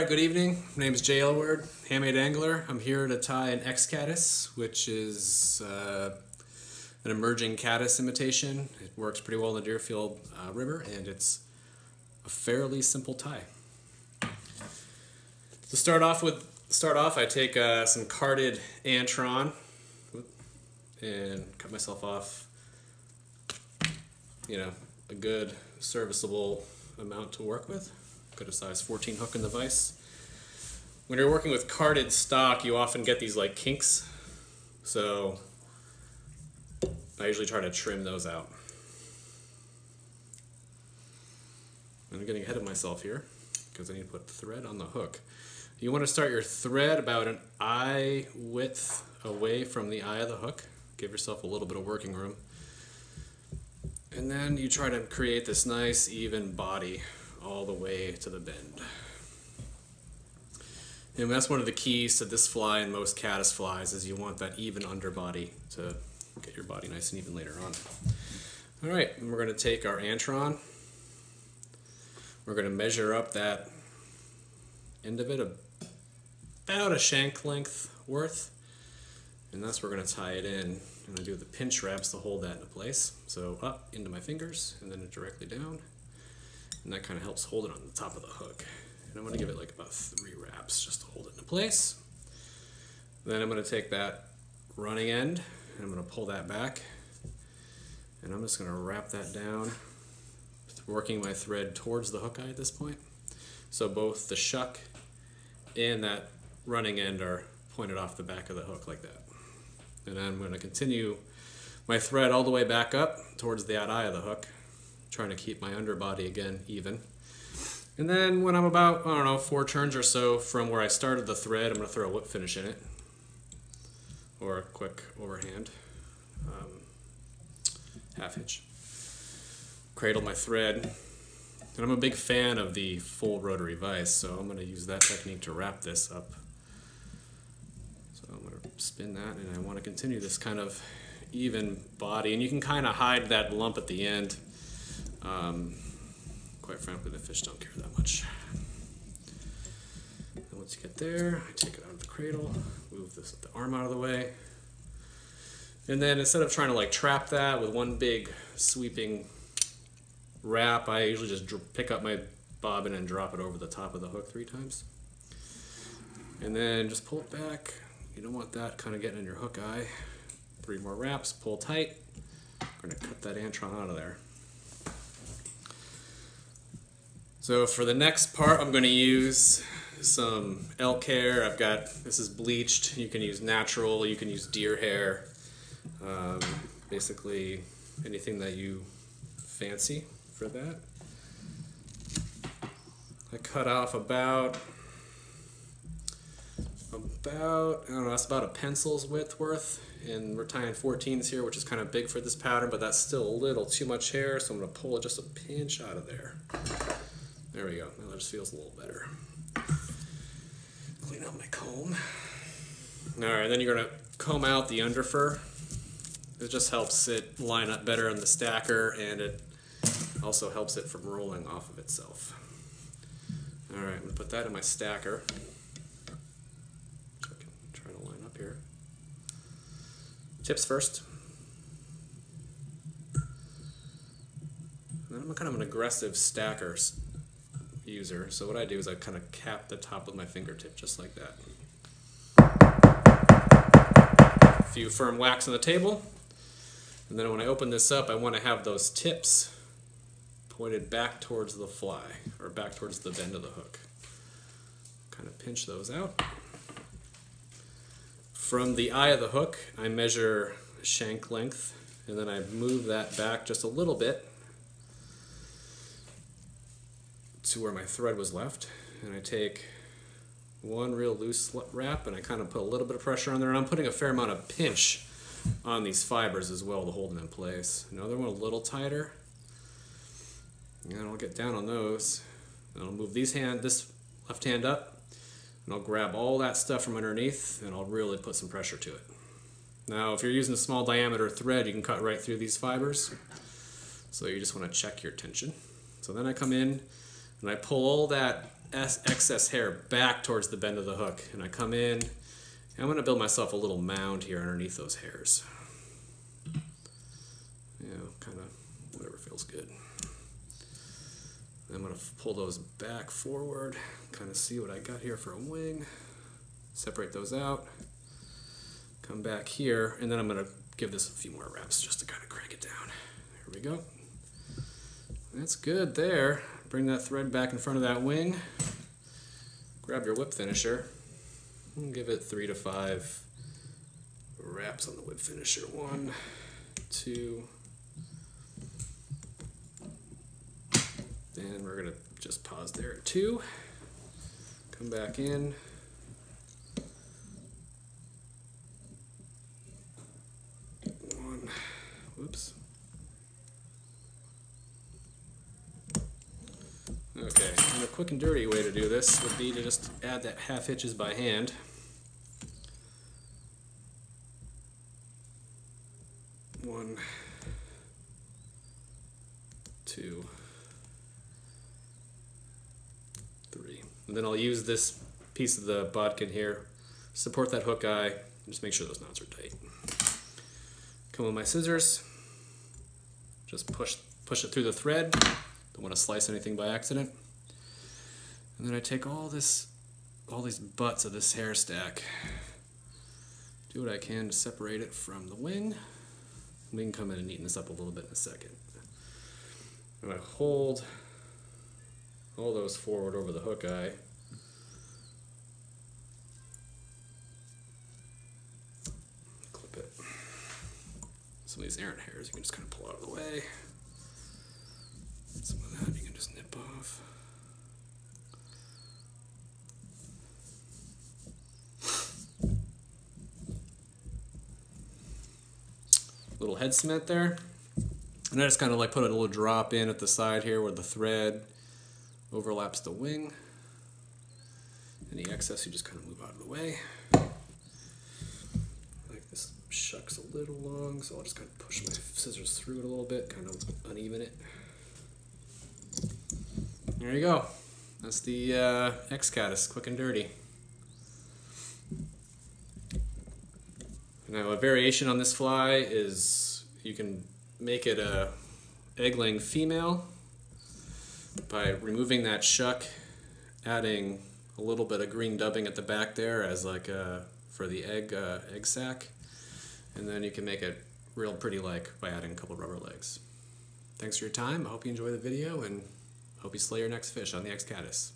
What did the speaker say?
right, good evening. My name is Jay Aylward, handmade angler. I'm here to tie an X caddis, which is uh, an emerging caddis imitation. It works pretty well in the Deerfield uh, River, and it's a fairly simple tie. To start off with, start off, I take uh, some carded Antron and cut myself off. You know, a good serviceable amount to work with. Got a size 14 hook in the vise. When you're working with carded stock, you often get these like kinks. So I usually try to trim those out. I'm getting ahead of myself here because I need to put thread on the hook. You want to start your thread about an eye width away from the eye of the hook. Give yourself a little bit of working room. And then you try to create this nice even body all the way to the bend. And that's one of the keys to this fly and most caddis flies is you want that even underbody to get your body nice and even later on. All right, we're going to take our Antron. We're going to measure up that end of it about a shank length worth. And that's where we're going to tie it in. I'm going to do the pinch wraps to hold that into place. So up into my fingers and then directly down. And that kind of helps hold it on the top of the hook. And I'm going to give it like about three wraps just to hold it into place. Then I'm going to take that running end and I'm going to pull that back. And I'm just going to wrap that down, working my thread towards the hook eye at this point. So both the shuck and that running end are pointed off the back of the hook like that. And I'm going to continue my thread all the way back up towards the out eye of the hook, trying to keep my underbody again even. And then when I'm about, I don't know, four turns or so from where I started the thread, I'm going to throw a whip finish in it. Or a quick overhand. Um, half hitch. Cradle my thread. And I'm a big fan of the full rotary vise, so I'm going to use that technique to wrap this up So I'm going to spin that and I want to continue this kind of even body and you can kind of hide that lump at the end um, quite frankly the fish don't care that much and once you get there I take it out of the cradle move this the arm out of the way and then instead of trying to like trap that with one big sweeping wrap I usually just pick up my bobbin and drop it over the top of the hook three times and then just pull it back you don't want that kind of getting in your hook eye. Three more wraps, pull tight. We're gonna cut that antron out of there. So for the next part, I'm gonna use some elk hair. I've got, this is bleached. You can use natural, you can use deer hair. Um, basically anything that you fancy for that. I cut off about about, I don't know, that's about a pencil's width worth. And we're tying 14s here, which is kind of big for this pattern, but that's still a little too much hair, so I'm gonna pull just a pinch out of there. There we go, now that just feels a little better. Clean out my comb. All right, then you're gonna comb out the underfur. It just helps it line up better on the stacker, and it also helps it from rolling off of itself. All right, I'm gonna put that in my stacker. Try to line up here. Tips first. And I'm kind of an aggressive stacker user, so what I do is I kind of cap the top with my fingertip just like that. A few firm whacks on the table, and then when I open this up, I want to have those tips pointed back towards the fly, or back towards the bend of the hook. Kind of pinch those out. From the eye of the hook, I measure shank length, and then I move that back just a little bit to where my thread was left, and I take one real loose wrap and I kind of put a little bit of pressure on there, and I'm putting a fair amount of pinch on these fibers as well to hold them in place. Another one a little tighter, and I'll get down on those, and I'll move these hand, this left hand up, and I'll grab all that stuff from underneath and I'll really put some pressure to it. Now, if you're using a small diameter thread, you can cut right through these fibers. So you just want to check your tension. So then I come in and I pull all that excess hair back towards the bend of the hook. And I come in, and I'm going to build myself a little mound here underneath those hairs. You know, kind of whatever feels good. I'm going to pull those back forward, kind of see what I got here for a wing. Separate those out. Come back here, and then I'm going to give this a few more reps just to kind of crank it down. Here we go. That's good there. Bring that thread back in front of that wing. Grab your whip finisher and give it three to five wraps on the whip finisher. One, two, and we're gonna just pause there at two. Come back in. One, whoops. Okay, and a quick and dirty way to do this would be to just add that half hitches by hand. One, two, three. And then I'll use this piece of the bodkin here, support that hook eye, just make sure those knots are tight. Come with my scissors, just push, push it through the thread, don't want to slice anything by accident. And then I take all this, all these butts of this hair stack, do what I can to separate it from the wing. We can come in and neaten this up a little bit in a second. And I hold all those forward over the hook eye. Clip it. Some of these errant hairs you can just kind of pull out of the way. Little head cement there. And I just kind of like put a little drop in at the side here where the thread overlaps the wing. Any excess you just kind of move out of the way. Like this shuck's a little long, so I'll just kind of push my scissors through it a little bit, kind of uneven it. There you go. That's the uh, X-Caddis, quick and dirty. Now a variation on this fly is you can make it a egg-laying female by removing that shuck, adding a little bit of green dubbing at the back there as like a, for the egg uh, egg sac, and then you can make it real pretty like by adding a couple rubber legs. Thanks for your time. I hope you enjoy the video and hope you slay your next fish on the X-Caddis.